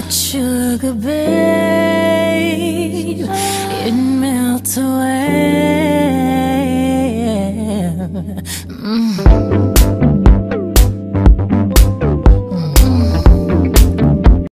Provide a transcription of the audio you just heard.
that sugar, babe, it melts away. Mm.